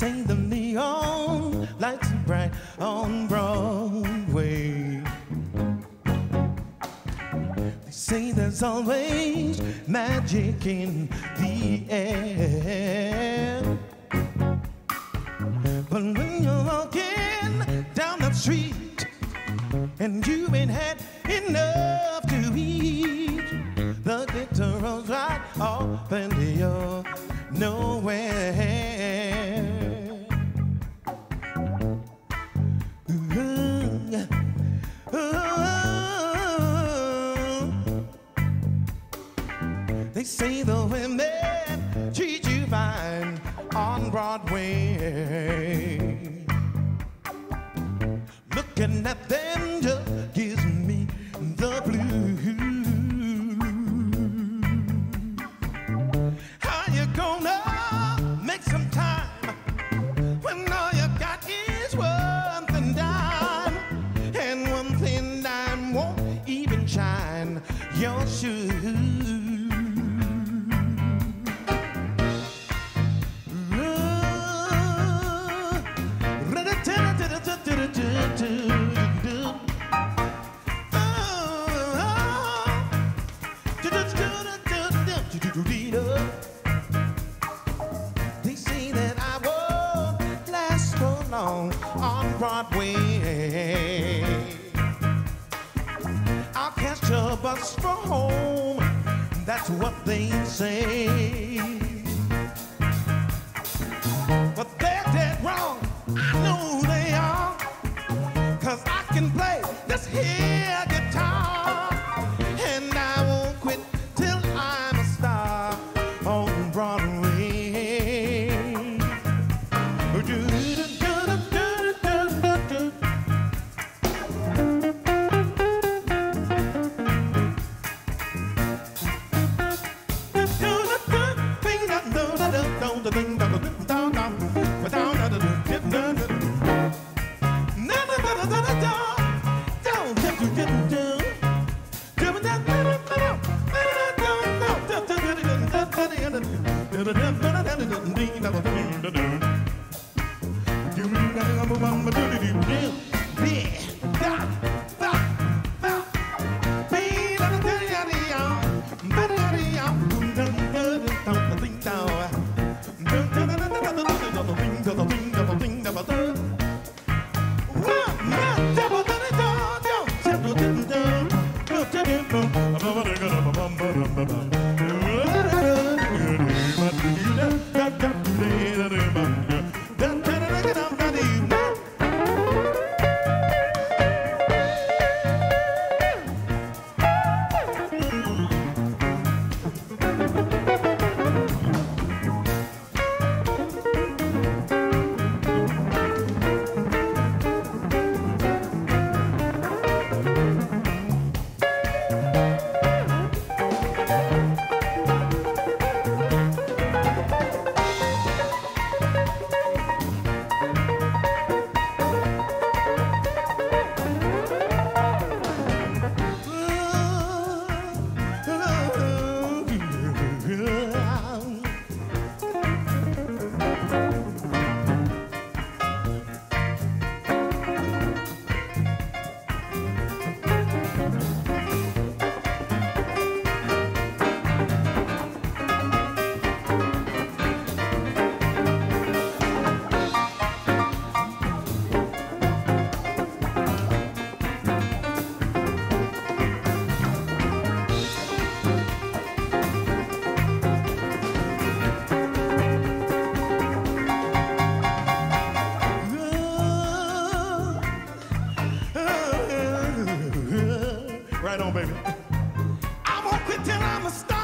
say the neon lights are bright on Broadway. They say there's always magic in the air. But when you're walking down the street and you ain't had enough to eat, the glitter rolls right off into your They say the women treat you fine on Broadway. Looking at them just gives me the blues. How you gonna make some time when all you got is one thin dime, and one thin dime won't even shine your shoes? They say that I won't last so long on Broadway. I'll catch a bus for home. That's what they say. to the Right on, baby. I won't quit till I'm a star.